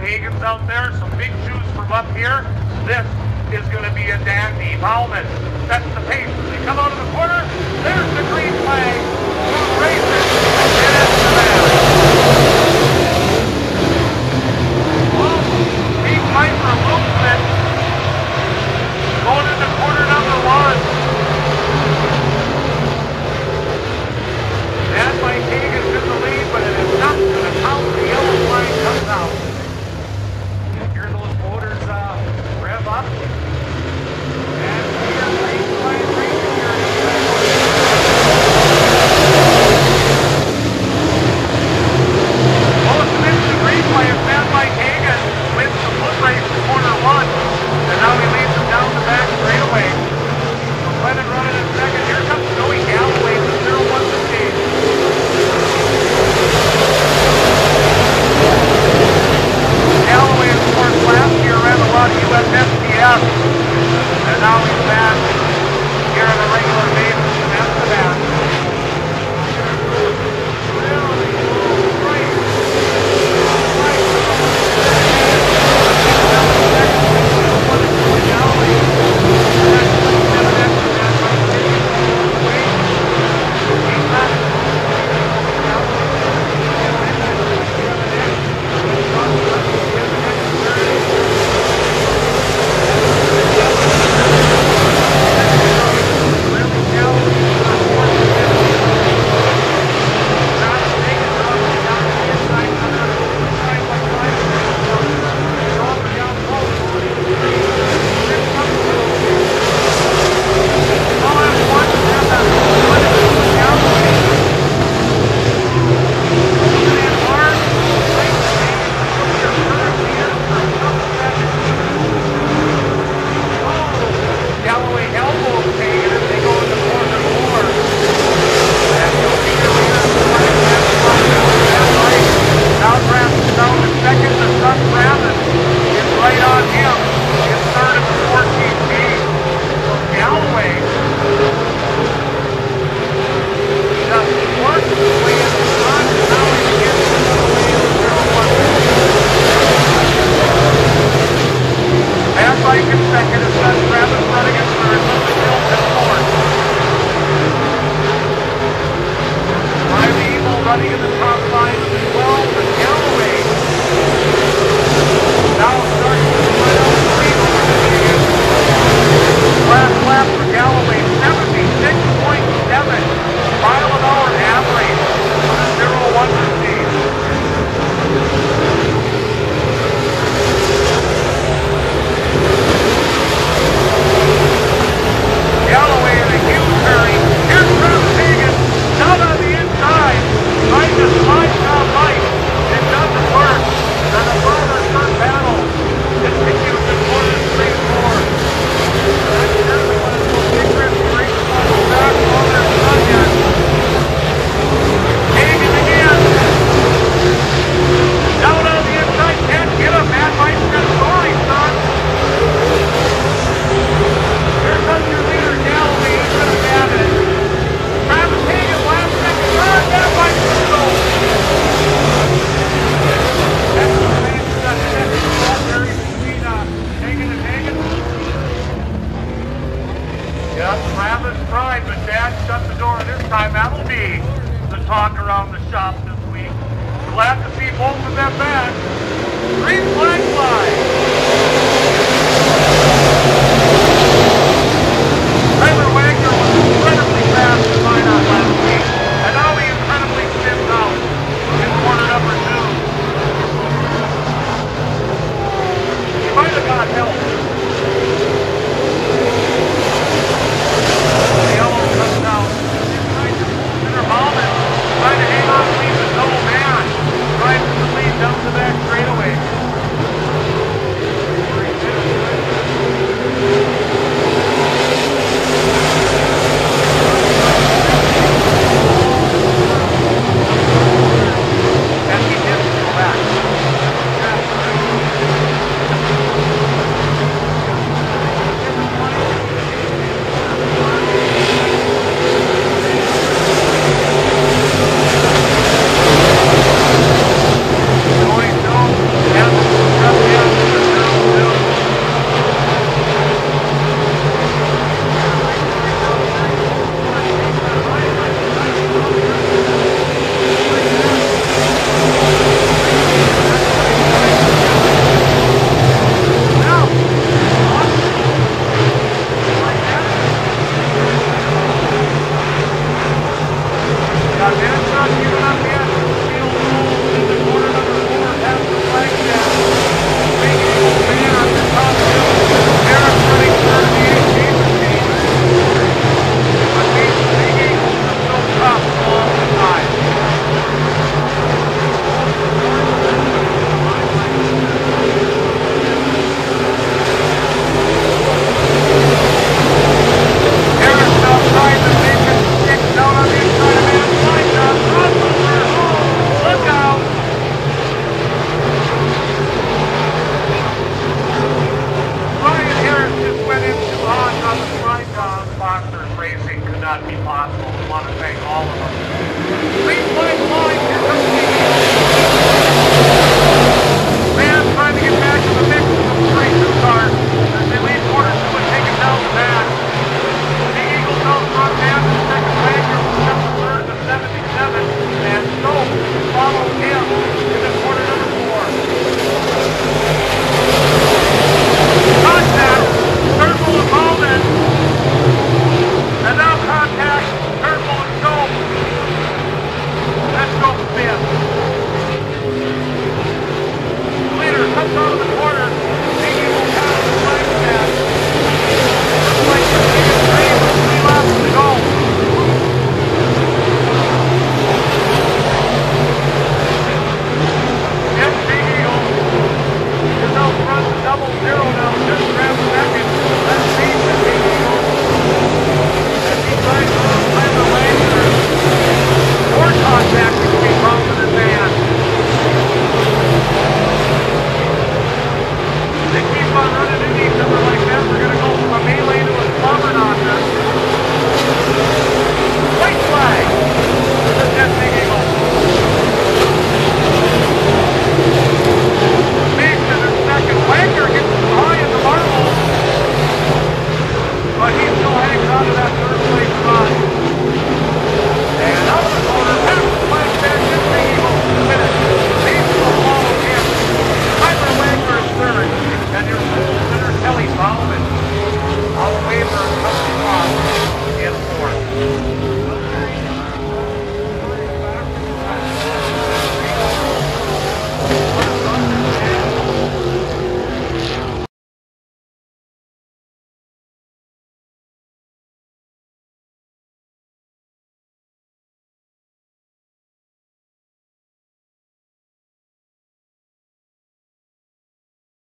Hagen's out there, some big shoes from up here. This is going to be a damn deep helmet. Sets the pace they come out of the corner. There's the green. line, but Dad shut the door this time. That'll be the talk around the shop this week. Glad to see both of them back. Green flag flies.